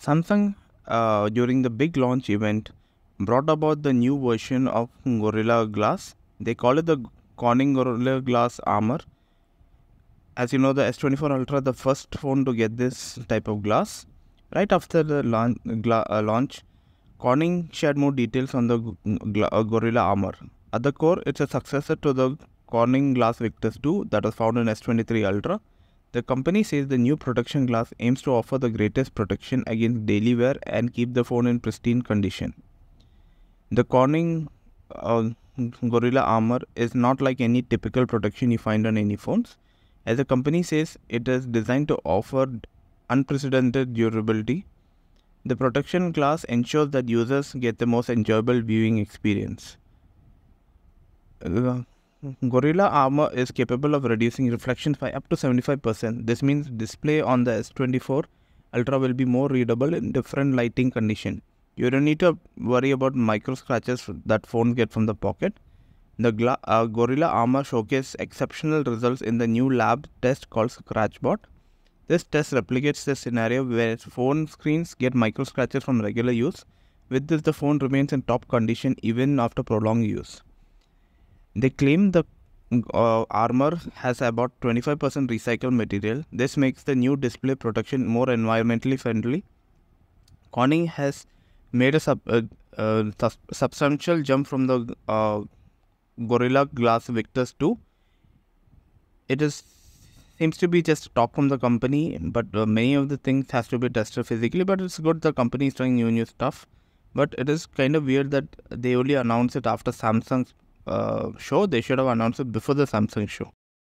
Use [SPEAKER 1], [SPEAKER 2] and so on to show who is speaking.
[SPEAKER 1] Samsung, uh, during the big launch event, brought about the new version of Gorilla Glass. They call it the Corning Gorilla Glass Armor. As you know, the S24 Ultra, the first phone to get this type of glass. Right after the launch, uh, launch Corning shared more details on the uh, Gorilla Armor. At the core, it's a successor to the Corning Glass Victus 2 that was found in S23 Ultra the company says the new protection glass aims to offer the greatest protection against daily wear and keep the phone in pristine condition. The Corning uh, Gorilla Armor is not like any typical protection you find on any phones. As the company says, it is designed to offer unprecedented durability. The protection glass ensures that users get the most enjoyable viewing experience. Uh, Gorilla Armor is capable of reducing reflections by up to 75%. This means display on the S24 Ultra will be more readable in different lighting condition. You don't need to worry about micro scratches that phones get from the pocket. The uh, Gorilla Armor showcased exceptional results in the new lab test called Scratchbot. This test replicates the scenario where phone screens get micro scratches from regular use. With this, the phone remains in top condition even after prolonged use. They claim the uh, armor has about 25% recycled material. This makes the new display protection more environmentally friendly. Corning has made a sub, uh, uh, substantial jump from the uh, Gorilla Glass Victus 2. It is seems to be just top from the company, but uh, many of the things has to be tested physically. But it's good the company is trying new new stuff. But it is kind of weird that they only announce it after Samsung's Uh, show, they should have announced it before the Samsung show.